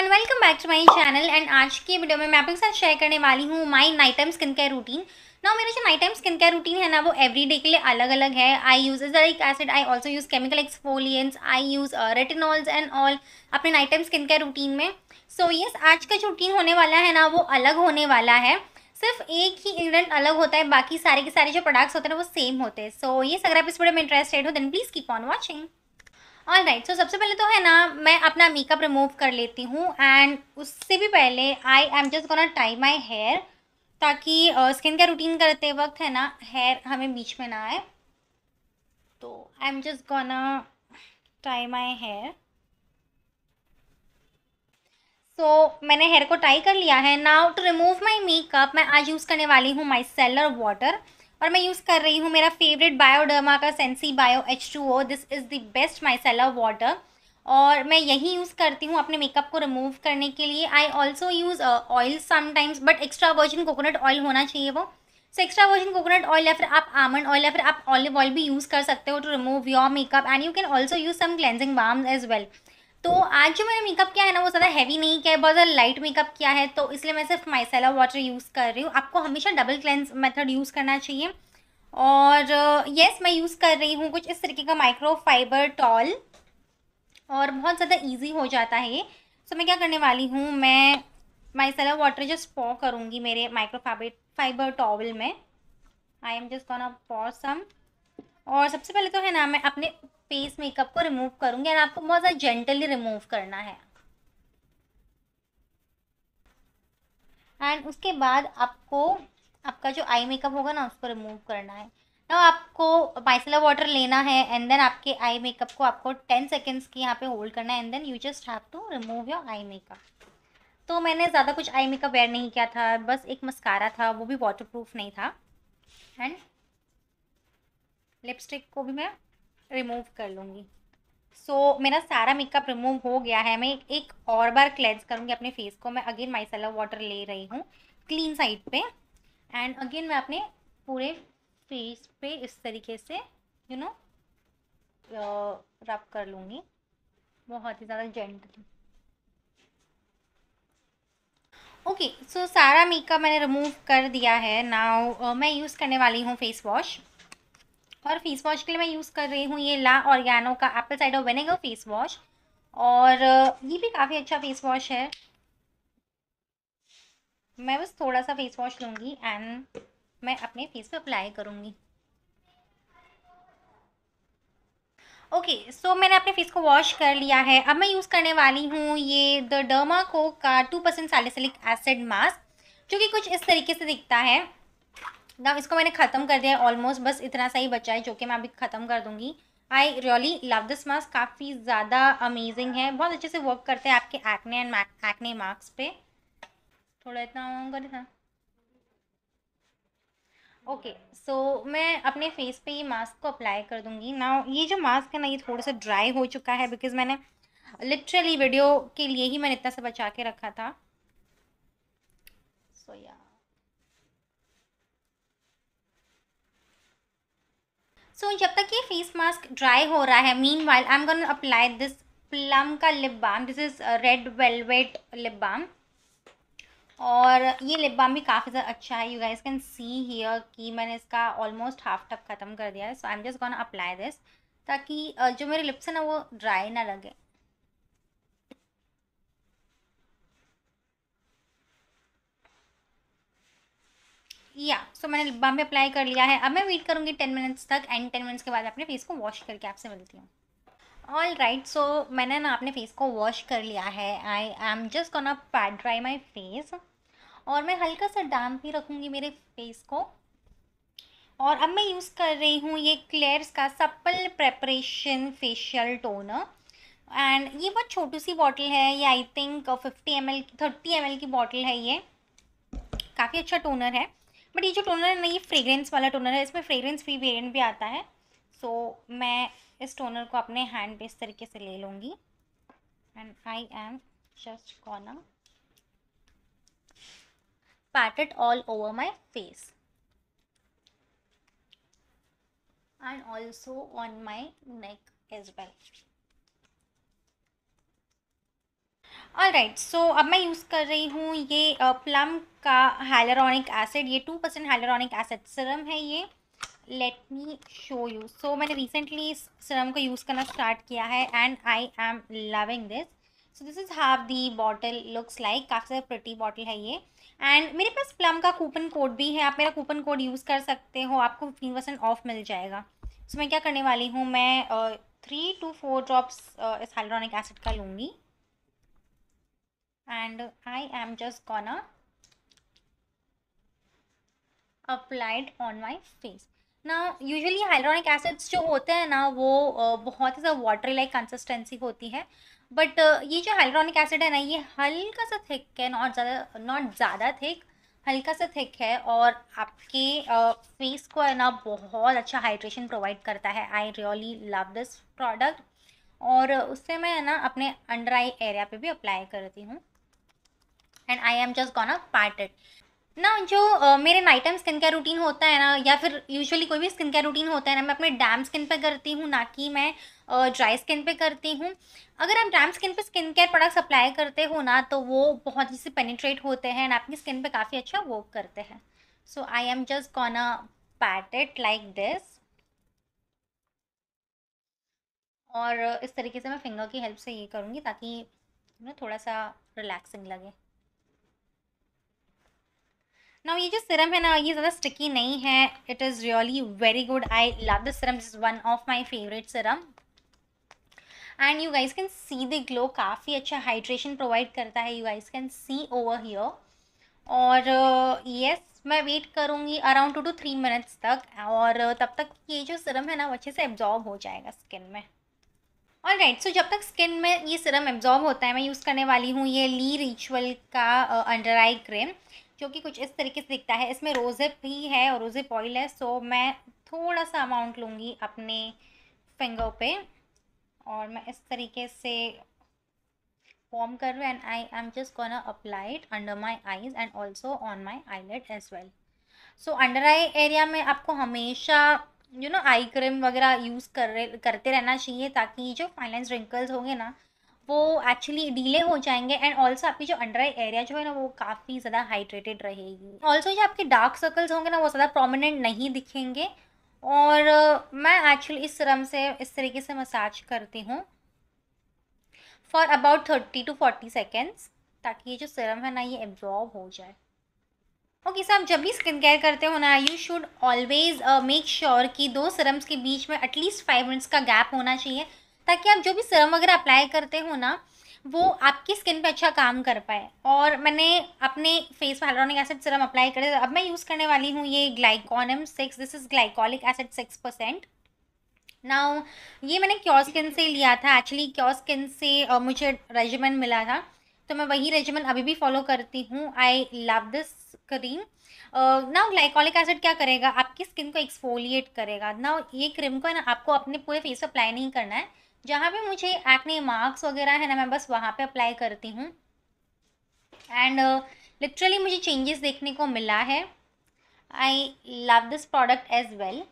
And welcome back to my channel and आज की video में मैं आपके साथ शेयर करने वाली हूँ my night time skin care routine ना मेरा जो night time skin care routine है ना वो एवरी डे के लिए अलग अलग है I use azelaic acid I also use chemical exfoliants I use retinols and all अपने night time skin care routine में। सो so, यस yes, आज का जो रूटीन होने वाला है ना वो अलग होने वाला है। सिर्फ़ एक ही इंग्रेडिएंट अलग होता है बाकी सारे के सारे जो प्रोडक्ट्स होते हैं वो सेम होते हैं। सो ये अगर आप इस वीडियो में इंटरेस्टेड हो then please keep on watching all right so सबसे पहले तो है ना, मैं अपना मेकअप रिमूव कर लेती हूँ एंड उससे भी पहले I am just gonna tie my hair ताकि स्किन केयर रूटीन करते वक्त है ना हेयर हमें बीच में ना आए। तो I am just gonna tie my hair so मैंने हेयर को टाई कर लिया है। Now to remove my makeup मैं आज यूज़ करने वाली हूँ माई सेलर वाटर और मैं यूज़ कर रही हूँ मेरा फेवरेट बायोडर्मा का Sensibio H two O this is the best micellar water और मैं यही यूज़ करती हूँ अपने मेकअप को रिमूव करने के लिए. I also use oil sometimes but extra virgin coconut oil होना चाहिए वो. So extra virgin coconut oil या फिर आप आमंड ऑयल या फिर आप ऑलिव ऑयल भी यूज़ कर सकते हो to remove your makeup and you can also use some cleansing balms as well तो आज जो मैंने मेकअप किया है ना, वो ज़्यादा हैवी नहीं किया है, बहुत ज़्यादा लाइट मेकअप किया है तो इसलिए मैं सिर्फ़ माइसेला वाटर यूज़ कर रही हूँ। आपको हमेशा डबल क्लेंस मेथड यूज़ करना चाहिए। और यस मैं यूज़ कर रही हूँ कुछ इस तरीके का माइक्रो फाइबर टॉल और बहुत ज़्यादा ईजी हो जाता है ये। सो मैं क्या करने वाली हूँ, मैं माइसेला वाटर जस्ट पॉ करूँगी मेरे माइक्रो फाइबर फाइबर टॉवल में। आई एम जस्ट कॉन पॉ सम और सबसे पहले तो है ना, मैं अपने फेस मेकअप को रिमूव करूँगी एंड आपको बहुत ज़्यादा जेंटली रिमूव करना है। एंड उसके बाद आपको, आपका जो आई मेकअप होगा ना, उसको रिमूव करना है। ना आपको माइसला वाटर लेना है एंड देन आपके आई मेकअप को आपको टेन सेकेंड्स की यहाँ पे होल्ड करना है and then you just have to remove your eye makeup तो मैंने ज़्यादा कुछ आई मेकअप वेयर नहीं किया था, बस एक मस्कारा था, वो भी वाटर प्रूफ नहीं था। एंड लिपस्टिक को भी मैं रिमूव कर लूँगी। सो so, मेरा सारा मेकअप रिमूव हो गया है। मैं एक और बार क्लेंस करूँगी अपने फेस को। मैं अगेन माइसला वाटर ले रही हूँ क्लीन साइड पे। एंड अगेन मैं अपने पूरे फेस पे इस तरीके से यू नो रब कर लूँगी। बहुत ही ज़्यादा जेंटली ओके सो सारा मेकअप मैंने रिमूव कर दिया है। नाउ uh, मैं यूज़ करने वाली हूँ फेस वॉश और फेस वॉश के लिए मैं यूज़ कर रही हूँ ये ला ऑर्गेनो का apple cider vinegar face wash और ये भी काफ़ी अच्छा फेस वॉश है। मैं बस थोड़ा सा फेस वॉश लूँगी एंड मैं अपने फेस पे अप्लाई करूँगी। ओके okay, सो so मैंने अपने फेस को वॉश कर लिया है। अब मैं यूज़ करने वाली हूँ ये द डर्मा को का two percent salicylic acid mask जो कि कुछ इस तरीके से दिखता है। ना इसको मैंने ख़त्म कर दिया ऑलमोस्ट बस इतना सा ही बचा है जो कि मैं अभी ख़त्म कर दूँगी। I really love this mask काफ़ी ज़्यादा अमेजिंग है। बहुत अच्छे से वर्क करते हैं आपके एक्ने एंड एक्ने मार्क्स पे। थोड़ा इतना कर ओके सो मैं अपने फेस पे ये मास्क को अप्लाई कर दूँगी। ना ये जो मास्क है ना ये थोड़ा सा ड्राई हो चुका है बिकॉज़ मैंने लिटरली वीडियो के लिए ही मैंने इतना सा बचा के रखा था। सो so, या सो so, जब तक ये फेस मास्क ड्राई हो रहा है meanwhile I am gonna apply this Plum का lip balm this is red velvet lip balm और ये लिप बाम भी काफ़ी ज़्यादा अच्छा है. You guys can see here कि मैंने इसका ऑलमोस्ट हाफ़ टप ख़त्म कर दिया है. So I am just gonna apply this ताकि जो मेरे लिप्स हैं ना वो ड्राई ना लगे. या सो मैंने लिप बाम भी अप्लाई कर लिया है। अब मैं वेट करूँगी टेन मिनट्स तक एंड टेन मिनट्स के बाद अपने फेस को वॉश करके आपसे मिलती हूँ। ऑल राइट सो मैंने ना अपने फेस को वॉश कर लिया है। I I am just gonna pat dry my face और मैं हल्का सा डैम्प भी रखूँगी मेरे फेस को। और अब मैं यूज़ कर रही हूँ ये क्लेयर्स का supple preparation facial toner and ये बहुत छोटी सी बॉटल है। ये I think fifty M L thirty M L की बॉटल है ये। काफ़ी अच्छा टोनर है। बट ये जो टोनर है ना ये फ्रेग्रेंस वाला टोनर है इसमें फ्रेग्रेंस फ्री वेरिएंट भी आता है। सो so, मैं इस टोनर को अपने हैंड पे इस तरीके से ले लूँगी। And I am just gonna pat it all over my face. And also on my neck as well. All right so अब मैं यूज़ कर रही हूँ ये प्लम का हाइलरॉनिक एसिड ये two percent hyaluronic acid serum है ये। Let me show you so मैंने रिसेंटली इस सिरम को यूज़ करना स्टार्ट किया है and I am loving this so this is how the bottle looks like काफ़ी ज़्यादा प्रिटी बॉटल है ये। एंड मेरे पास प्लम का कूपन कोड भी है। आप मेरा कूपन कोड यूज़ कर सकते हो। आपको फिफ्टीन परसेंट ऑफ़ मिल जाएगा। सो so, मैं क्या करने वाली हूँ? मैं थ्री टू फोर ड्रॉप्स इस हाइलरॉनिक एसिड का लूँगी। And I am just gonna applied on my face. ना यूजुअली हाइड्रोनिक एसिड्स जो होते हैं ना, वो बहुत ही ज़्यादा वाटरी लाइक कंसिस्टेंसी होती है। बट ये जो हाइड्रोनिक एसिड है ना, ये हल्का सा थिक है नॉट ज़्यादा नॉट ज़्यादा थिक हल्का सा थिक है और आपके फेस को है ना, बहुत अच्छा हाइड्रेशन प्रोवाइड करता है। I really love this product और उससे मैं है ना, अपने अंडर आई एरिया पे भी अप्लाई करती हूँ। And I am just gonna pat it ना जो uh, मेरे night time skin care routine होता है ना या फिर यूजुअली कोई भी स्किन केयर रूटीन होता है ना मैं अपने डैम स्किन पे करती हूँ ना कि मैं ड्राई uh, स्किन पे करती हूँ। अगर आप डैम स्किन पे स्किन केयर प्रोडक्ट्स अप्लाई करते हो ना तो वो बहुत से पेनिट्रेट होते हैं एंड आपकी स्किन पे काफ़ी अच्छा वर्क करते हैं। So I am just gonna pat it like this और इस तरीके से मैं फिंगर की हेल्प से ये करूँगी ताकि ना थोड़ा सा रिलैक्सिंग लगे। ना ये जो सिरम है ना ये ज़्यादा स्टिकी नहीं है. It is really very good I love this serum is one of my favourite serum and you guys can see the glow काफ़ी अच्छा हाइड्रेशन प्रोवाइड करता है. You guys can see over here और yes uh, yes, मैं wait करूँगी around two two three minutes तक. और uh, तब तक ये जो सिरम है ना वो अच्छे से एब्जॉर्ब हो जाएगा स्किन में. और राइट सो जब तक स्किन में ये सिरम एब्जॉर्ब होता है मैं यूज़ करने वाली हूँ ये ली रिचुअल का अंडर आई क्रीम जो कि कुछ इस तरीके से दिखता है। इसमें रोज़ेप भी है और रोज़ेप ऑयल है सो मैं थोड़ा सा अमाउंट लूँगी अपने फिंगर पे और मैं इस तरीके से फॉर्म कर रही and I am just apply it under my eyes and also on my eyelid as well so under eye area में आपको हमेशा यू नो आई क्रीम वगैरह यूज़ कर करते रहना चाहिए ताकि जो फाइनेंस रिंकल्स होंगे ना वो एक्चुअली डीले हो जाएँगे एंड ऑल्सो आपकी जो अंडर आई एरिया जो है ना वो काफ़ी ज़्यादा हाइड्रेटेड रहेगी। ऑल्सो जो आपके डार्क सर्कल्स होंगे ना वो ज़्यादा प्रोमिनेंट नहीं दिखेंगे और uh, मैं एक्चुअली इस सिरम से इस तरीके से मसाज करती हूँ for about thirty to forty seconds ताकि ये जो सिरम है ना ये एब्जॉर्ब हो जाए। ओके सर आप जब भी स्किन केयर करते हो ना you should always make sure कि दो सिरम्स के बीच में एटलीस्ट फाइव मिनट्स का गैप होना चाहिए ताकि आप जो भी सिरम वगैरह अप्लाई करते हो ना वो आपकी स्किन पे अच्छा काम कर पाए। और मैंने अपने फेस पर हाइड्रोनिक एसिड सिरम अप्लाई करे अब मैं यूज़ करने वाली हूँ ये ग्लाइकॉनम six this is glycolic acid six percent now ये मैंने क्योर स्किन से लिया था। एक्चुअली क्योर स्किन से uh, मुझे रेजिमेंट मिला था। तो मैं वही रेजिमेंट अभी भी फॉलो करती हूँ। आई लव दिस क्रीम ना ग्लाइकोलिक एसिड क्या करेगा? आपकी स्किन को एक्सफोलिएट करेगा। ना ये क्रीम को है ना आपको अपने पूरे फेस पर अप्लाई नहीं करना है। जहाँ पे मुझे एक्ने मार्क्स वगैरह है ना, मैं बस वहाँ पे अप्लाई करती हूँ। एंड लिटरली मुझे चेंजेस देखने को मिला है। I love this product as well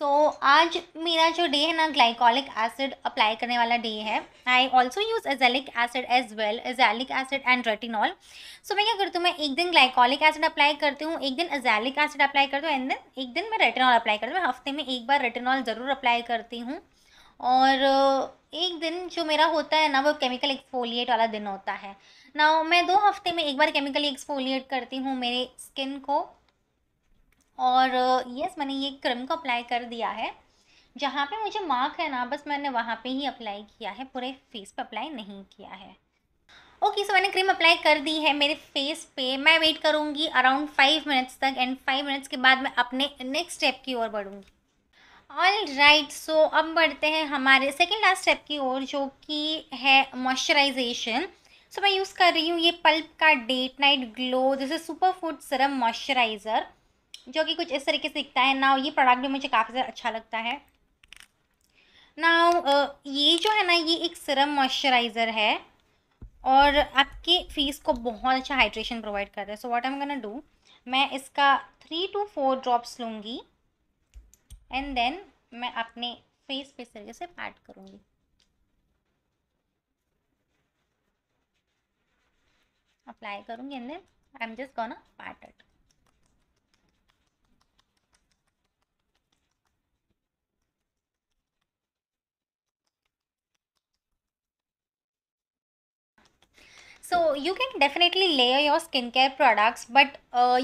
so आज मेरा जो डे है ना ग्लाइकोलिक एसिड अप्लाई करने वाला डे है। I also use azelaic acid as well azelaic acid and retinol so मैं क्या करती हूँ, मैं एक दिन ग्लाइकोलिक एसिड अप्लाई करती हूँ, एक दिन एजेलिक एसिड अप्लाई करती हूँ एंड देन एक दिन मैं रेटिनॉल अप्लाई करती हूँ। मैं हफ़्ते में एक बार रेटिनॉल ज़रूर अप्लाई करती हूँ। और एक दिन जो मेरा होता है ना वो केमिकल एक्सफोलिएट वाला दिन होता है। ना मैं दो हफ़्ते में एक बार केमिकली एक्सफोलिएट करती हूँ मेरे स्किन को। और यस मैंने ये क्रीम को अप्लाई कर दिया है। जहाँ पे मुझे मार्क है ना बस मैंने वहाँ पे ही अप्लाई किया है पूरे फेस पे अप्लाई नहीं किया है। ओके okay, सो so मैंने क्रीम अप्लाई कर दी है मेरे फेस पे। मैं वेट करूँगी अराउंड फाइव मिनट्स तक एंड फाइव मिनट्स के बाद मैं अपने नेक्स्ट स्टेप की ओर बढ़ूँगी। ऑल राइट सो अब बढ़ते हैं हमारे सेकेंड लास्ट स्टेप की ओर जो कि है मॉइस्चराइजेशन सो so, मैं यूज़ कर रही हूँ ये पल्प का date night glow this is super food serum moisturiser जो कि कुछ इस तरीके से दिखता है। ना ये प्रोडक्ट भी मुझे काफ़ी ज़्यादा अच्छा लगता है। ना ये जो है ना ये एक सिरम मॉइस्चराइज़र है और आपके फेस को बहुत अच्छा हाइड्रेशन प्रोवाइड करता है। So what I am gonna do मैं इसका थ्री टू फोर ड्रॉप्स लूँगी। एंड देन मैं अपने फेस पे तरीके से ऐड करूँगी। अप्लाई करूँगी and then I am just gonna pat so you can definitely layer your skin care products but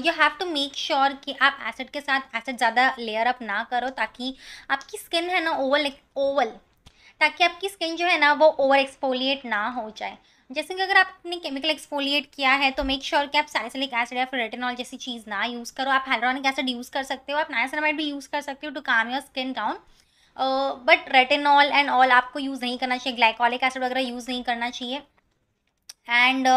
you have to make sure कि आप एसिड के साथ एसिड ज़्यादा लेयर अप ना करो ताकि आपकी स्किन है ना ओवल ओवल ताकि आपकी स्किन जो है ना वो ओवर एक्सपोलिएट ना हो जाए. जैसे कि अगर आपने केमिकल एक्सपोलिएट किया है तो मेक श्योर sure कि आप सैलिसिलिक एसिड या फिर रेटिनॉल जैसी चीज़ ना यूज़ करो. आप हाइड्रोनिक एसिड यूज़ कर सकते हो, आप नाइसनामाइड भी यूज़ कर सकते हो to calm your skin down but retinol and all आपको यूज़ नहीं करना चाहिए. ग्लाइकोलिक एसिड वगैरह यूज़ नहीं करना चाहिए. एंड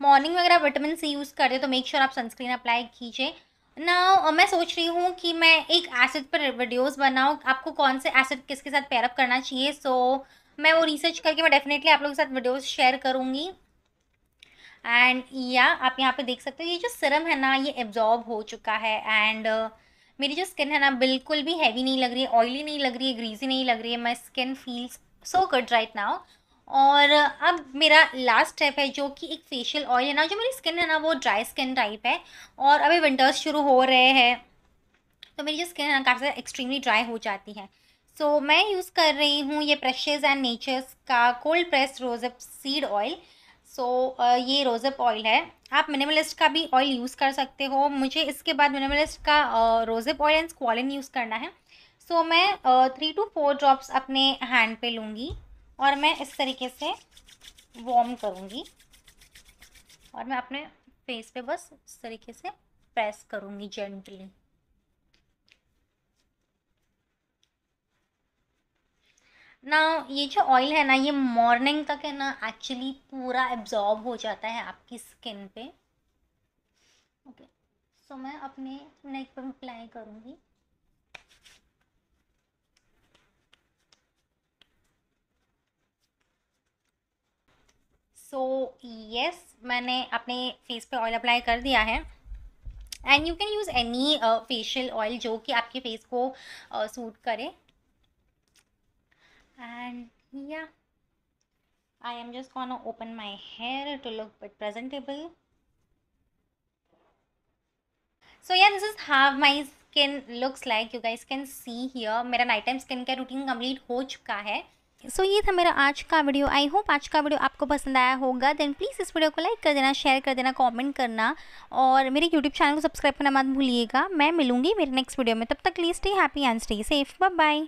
मॉर्निंग में अगर आप विटामिन सी यूज़ करते हो तो मेक श्योर sure आप सनस्क्रीन अप्लाई कीजिए। ना uh, मैं सोच रही हूँ कि मैं एक एसिड पर वीडियोस बनाऊँ। आपको कौन से एसिड किसके साथ पैरअप करना चाहिए? सो so, मैं वो रिसर्च करके मैं डेफिनेटली आप लोगों के साथ वीडियोस शेयर करूँगी। एंड या आप यहाँ पे देख सकते हो ये जो सिरम है ना ये एब्जॉर्ब हो चुका है। एंड uh, मेरी जो स्किन है ना बिल्कुल भी हैवी नहीं लग रही है ऑयली नहीं लग रही है ग्रीजी नहीं लग रही है। My skin feels so good right now और अब मेरा लास्ट स्टेप है जो कि एक फेशियल ऑयल है ना जो मेरी स्किन है ना वो ड्राई स्किन टाइप है। और अभी विंटर्स शुरू हो रहे हैं तो मेरी जो स्किन है ना काफ़ी ज़्यादा एक्सट्रीमली ड्राई हो जाती है। सो so, मैं यूज़ कर रही हूँ ये प्रेशेज एंड नेचर्स का cold press rosehip seed oil so ये रोज़अप ऑयल है। आप मिनिमलिस्ट का भी ऑयल यूज़ कर सकते हो। मुझे इसके बाद मिनिमलिस्ट का rosehip oil and squalane use करना है। सो so, मैं थ्री टू फोर ड्रॉप्स अपने हैंड पे लूँगी। और मैं इस तरीके से वॉर्म करूँगी। और मैं अपने फेस पे बस इस तरीके से प्रेस करूँगी जेंटली ना ये जो ऑयल है ना ये मॉर्निंग तक है ना एक्चुअली पूरा एब्जॉर्ब हो जाता है आपकी स्किन पे। Okay okay. सो so, मैं अपने नेक पर अप्लाई करूँगी। सो यस मैंने अपने फेस पे ऑयल अप्लाई कर दिया है. And you can use any facial oil जो कि आपके फेस को सूट uh, करे. एंड या I am just gonna open my hair to look bit presentable. So yeah this is how my skin looks like. You guys can see here मेरा night time skin care routine complete हो चुका है. So so, ये था मेरा आज का video I hope आज का वीडियो आपको पसंद आया होगा. देन प्लीज़ इस वीडियो को लाइक कर देना शेयर कर देना कॉमेंट करना. और मेरे यूट्यूब चैनल को सब्सक्राइब करना मत भूलिएगा. मैं मिलूँगी मेरे नेक्स्ट वीडियो में. तब तक please stay happy and stay safe bye